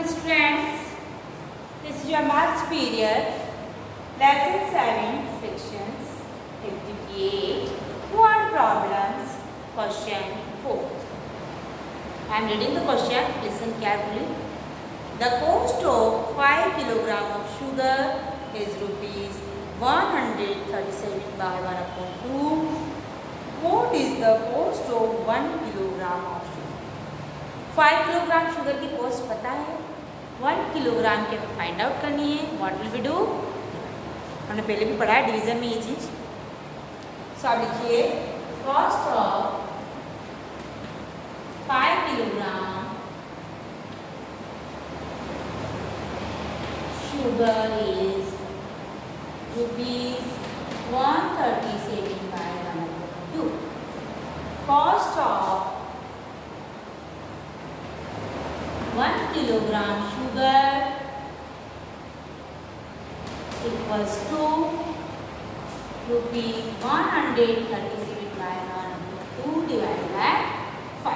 afternoon students. This is your maths period. Lesson 7 frictions. Activity 8. Word problems. Question 4. I am reading the question. Listen carefully. The cost of 5 kilogram of sugar is rupees 137 by 1 upon 2. What is the cost of 1 kilogram of sugar? Five kilogram sugar की cost पता है one kilogram के find out करनी है what will we do हमने पहले भी पढ़ा है डिवीज़न में ये चीज़। सो आप लिखिए cost of five kilogram sugar is rupees one thirty seven one two cost of 1 kilogram sugar equals to rupees 137 by 1 2 divided by 5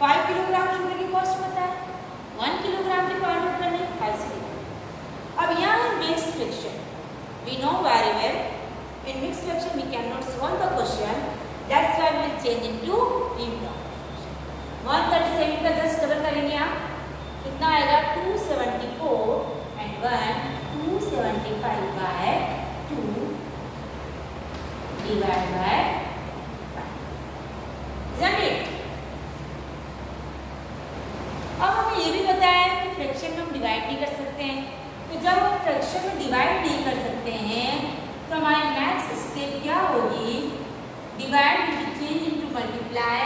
5 kilogram sugar की कॉस्ट पता है 1 किलोग्राम की फाइंड आउट करनी 5 से अब यहाँ है mix fraction we know very well in mixed fraction we cannot solve the question that's why we will change into improper one thirty seven का जस्ट करेंगे आप? कितना आएगा? Two seventy four and one two seventy five by two divide by कर सकते हैं। तो जब हम फ्रैक्शन में डिवाइड नहीं कर सकते हैं तो हमारी क्या होगी? मल्टीप्लाई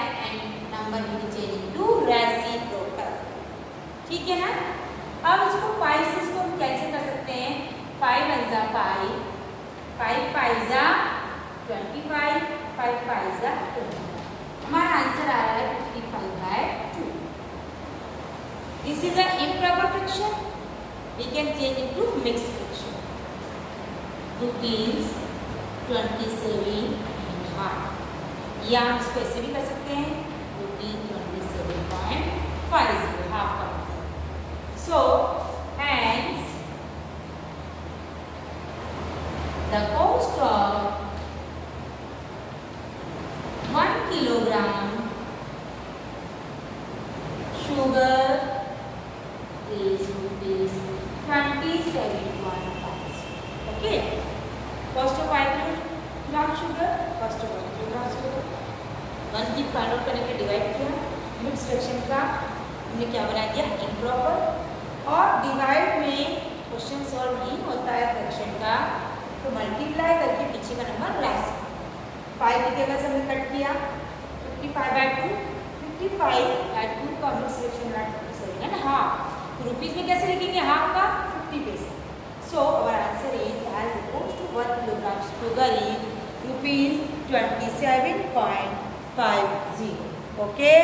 ठीक है ना? अब इसको फाइव से इसको हम कैसे कर सकते हैं? Five एंजा five five fives are twenty five five fives are twenty हमारा आंसर आ रहा है fifty five by two this is a improper fraction we can change it to mixed fraction. 2 teens, 27 and या हम इसको ऐसे भी कर सकते हैं। 2 teen 27.5 sugar is rupees 27.5 okay? Cost of 5 kilogram sugar, cost of 1 kilogram sugar. One की find out करने के डिवाइड किया मिक्स फ्रैक्शन का, हमने क्या बना दिया? इम्प्रॉपर और डिवाइड में क्वेश्चन सॉल्व नहीं होता है फ्रैक्शन का तो मल्टीप्लाई करके पीछे का नंबर राइस फाइव की जगह से हमने कट किया fifty five by two fifty eight by two का मिक्स फ्रैक्शन बना twenty seven and half rupees में कैसे लिखेंगे? हाफ़ का फिफ्टी पैसे so our answer is as equals to one kilogram sugar is rupees twenty seven point five zero okay